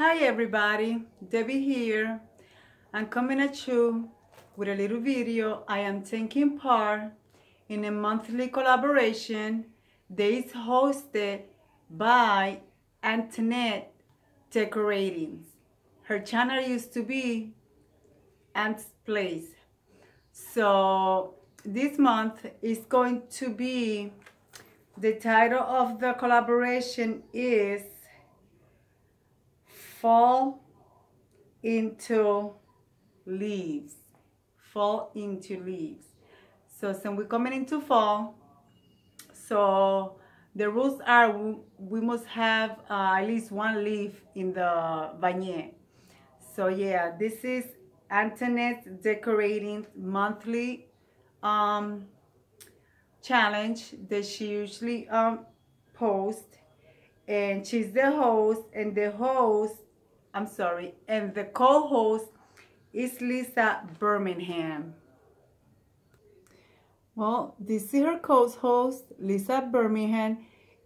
Hi everybody, Debbie here. I'm coming at you with a little video. I am taking part in a monthly collaboration that is hosted by Antoinette Decorating. Her channel used to be Ant's Place. So this month is going to be, the title of the collaboration is Fall into Leaves. Fall into Leaves. So since we're coming into fall, so the rules are we, must have uh, at least one leaf in the vignette. So yeah, this is Antoinette Decorating monthly um, challenge that she usually um, posts. And she's the host and the host, I'm sorry, and the co-host is Lisa Burningham. Well, this is her co-host, Lisa Burningham,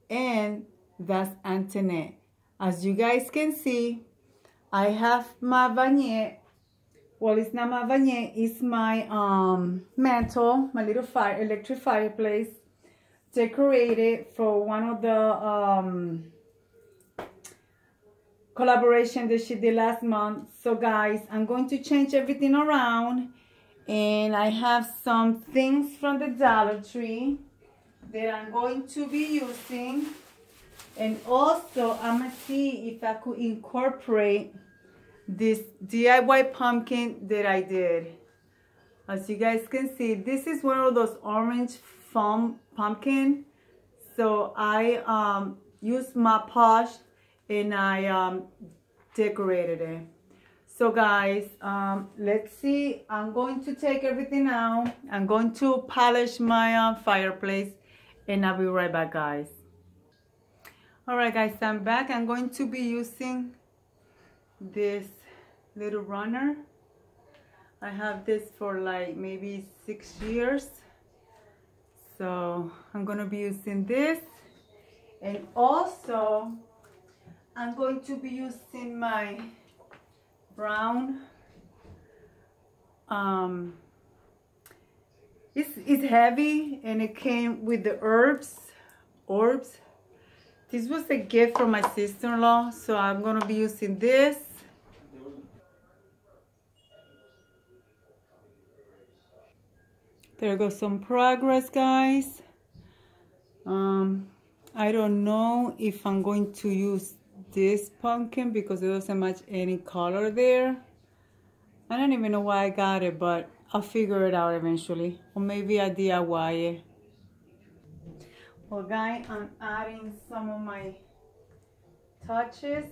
and that's Antoinette. As you guys can see, I have my vignette. Well, it's not my vignette, it's my um, mantle, my little fire, electric fireplace, decorated for one of the um, collaboration that she did last month. So guys, I'm going to change everything around and I have some things from the Dollar Tree that I'm going to be using. And also I'm gonna see if I could incorporate this DIY pumpkin that I did. As you guys can see this is one of those orange foam pumpkin. So I um, used Mod Podge and I um, decorated it so guys, um, let's see. I'm going to take everything out. I'm going to polish my uh, fireplace and I'll be right back guys. Alright guys, I'm back. I'm going to be using this little runner. I have this for like maybe six years. So I'm to be using this. And also, I'm going to be using my brown um it's it's heavy and it came with the herbs herbs. This was a gift from my sister-in-law so i'm gonna be using this. There goes some progress guys. Um i don't know if i'm going to use this pumpkin because it doesn't match any color there. I don't even know why I got it, but I'll figure it out eventually. Or maybe I DIY it. Well, guys, I'm adding some of my touches,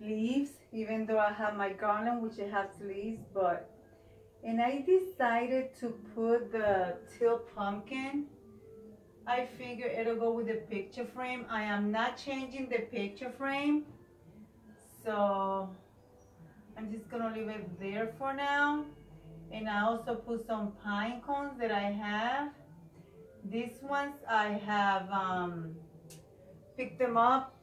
leaves, even though I have my garland, which it has leaves, but, and I decided to put the teal pumpkin I figure it'll go with the picture frame. I am not changing the picture frame. So I'm just gonna leave it there for now. And I also put some pine cones that I have. These ones I have um, picked them up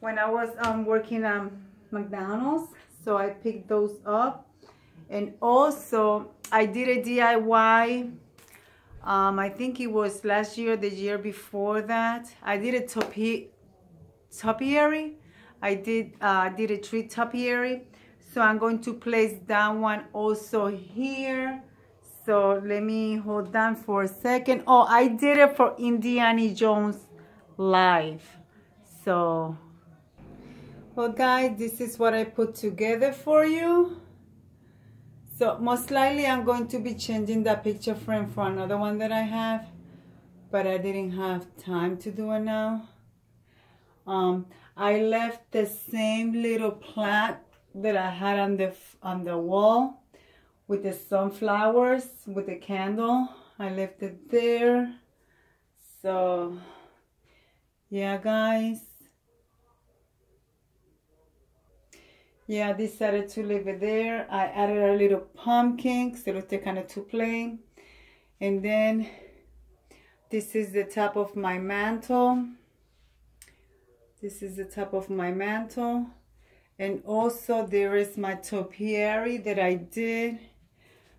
when I was um, working at McDonald's. So I picked those up. And also I did a DIY um, I think it was last year, the year before that. I did a topi topiary. I did uh, did a tree topiary. So I'm going to place that one also here. So let me hold down for a second. Oh, I did it for Indiana Jones live. So, well guys, this is what I put together for you. So most likely I'm going to be changing that picture frame for another one that I have, but I didn't have time to do it now. Um, I left the same little plant that I had on the on the wall with the sunflowers with the candle. I left it there. So yeah guys yeah, I decided to leave it there. I added a little pumpkin it looked kind of too plain. And then this is the top of my mantle. This is the top of my mantle. And also there is my topiary that I did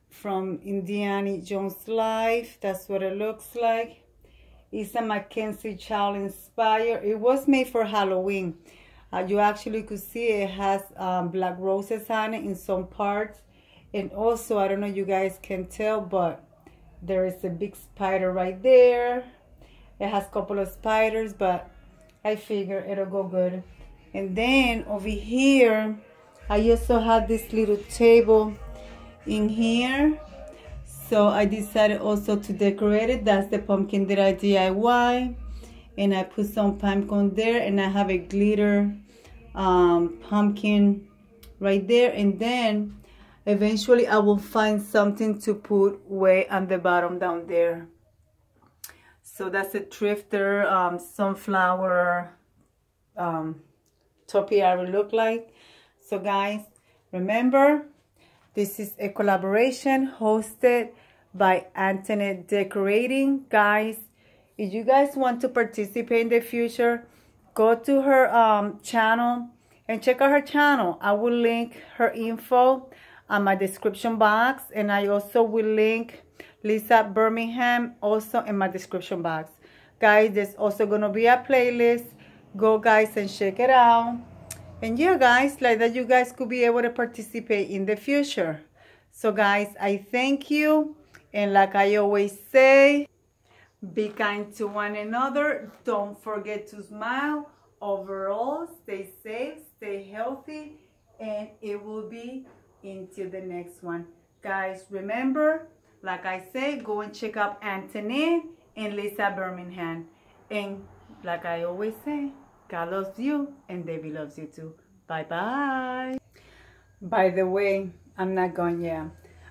from Indiana Jones Life. That's what it looks like. It's a Mackenzie Child inspired. It was made for Halloween. Uh, you actually could see it has um, black roses on it in some parts. And also, I don't know you guys can tell, but there is a big spider right there. It has a couple of spiders, but I figure it'll go good. And then over here, I also have this little table in here. So I decided also to decorate it. That's the pumpkin that I DIY. And I put some pumpkin there and I have a glitter um, pumpkin right there. And then eventually I will find something to put way on the bottom down there. So that's a thrifter um, sunflower um, topiary look like. So guys, remember, this is a collaboration hosted by Antoinette Decorating. Guys, if you guys want to participate in the future, go to her um, channel and check out her channel. I will link her info on my description box and I also will link Lisa Burningham also in my description box. Guys, there's also going to be a playlist. Go guys and check it out. And yeah guys, like that you guys could be able to participate in the future. So guys, I thank you. And like I always say, be kind to one another. Don't forget to smile. Overall, stay safe, stay healthy, and it will be until the next one. Guys, remember, like I say, go and check out Antoinette and Lisa Burningham. And like I always say, God loves you and David loves you too. Bye-bye. By the way, I'm not going yet.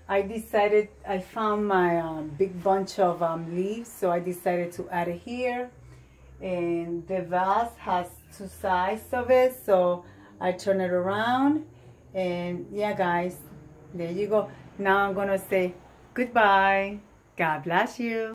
I decided, I found my um, big bunch of um, leaves, so I decided to add it here. And the vase has two sides of it, so I turn it around. And yeah, guys, there you go. Now I'm going to say goodbye. God bless you.